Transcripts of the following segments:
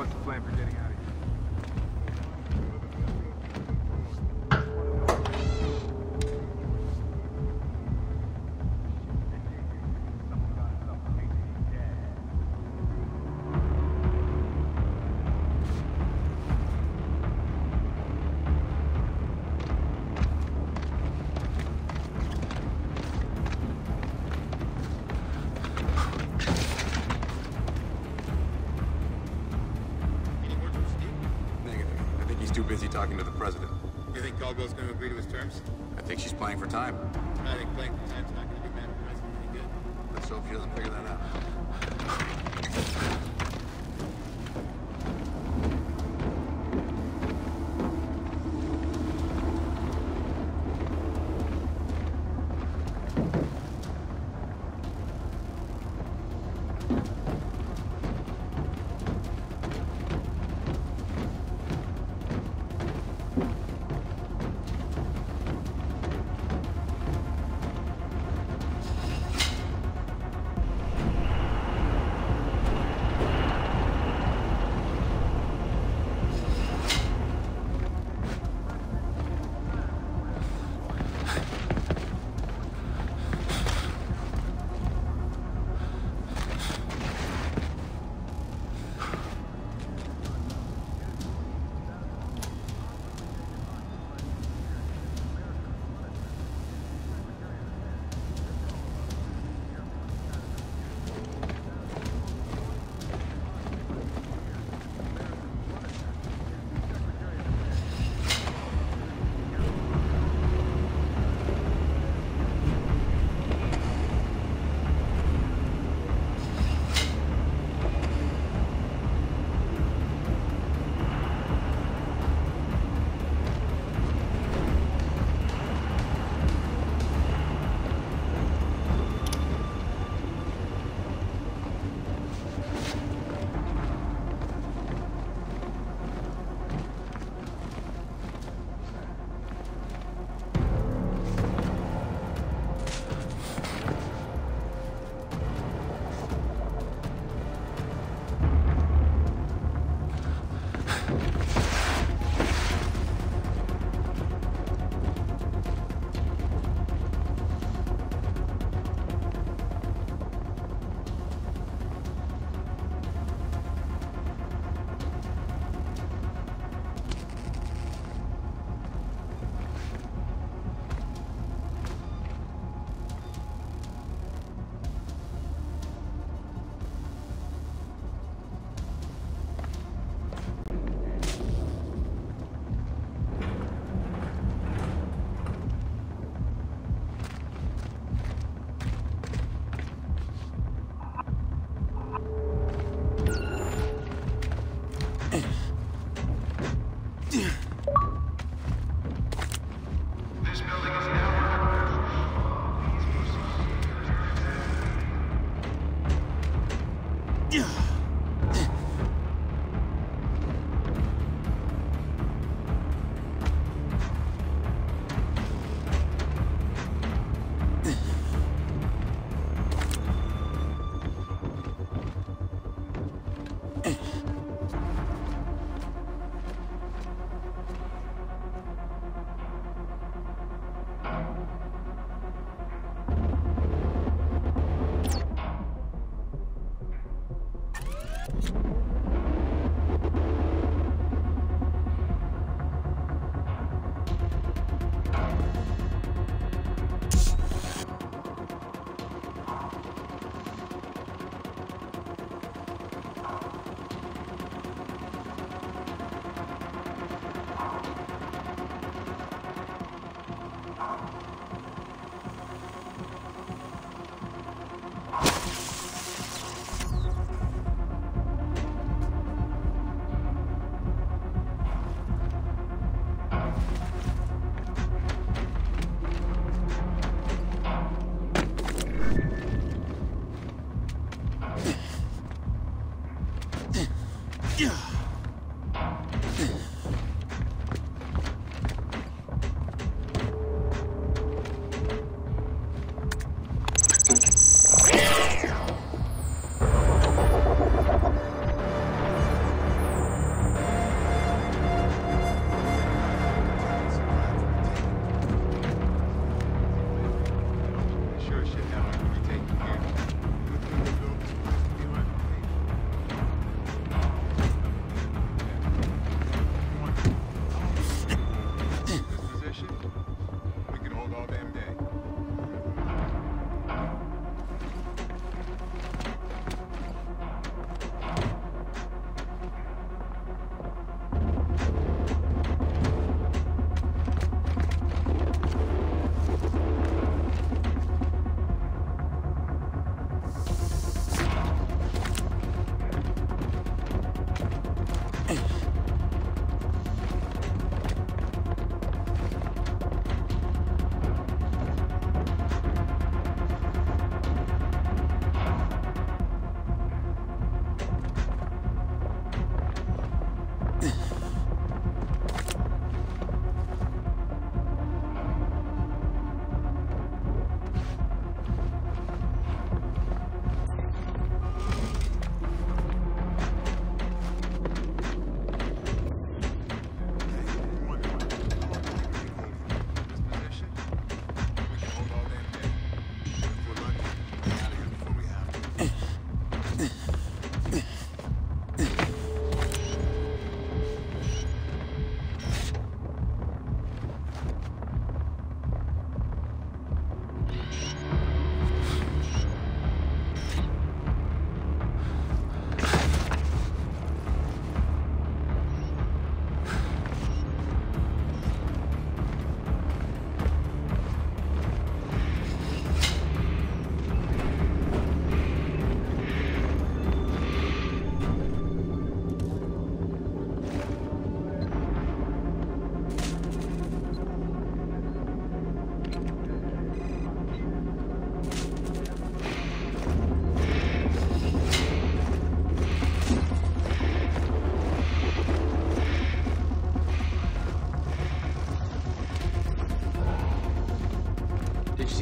What's the plan for getting out too busy talking to the president. You think Caldwell's going to agree to his terms? I think she's playing for time. I think playing for time's not going to do Madam President any good. Let's hope she doesn't figure that out.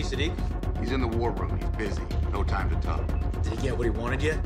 Sadiq? He's in the war room. He's busy. No time to talk. Did he get what he wanted yet?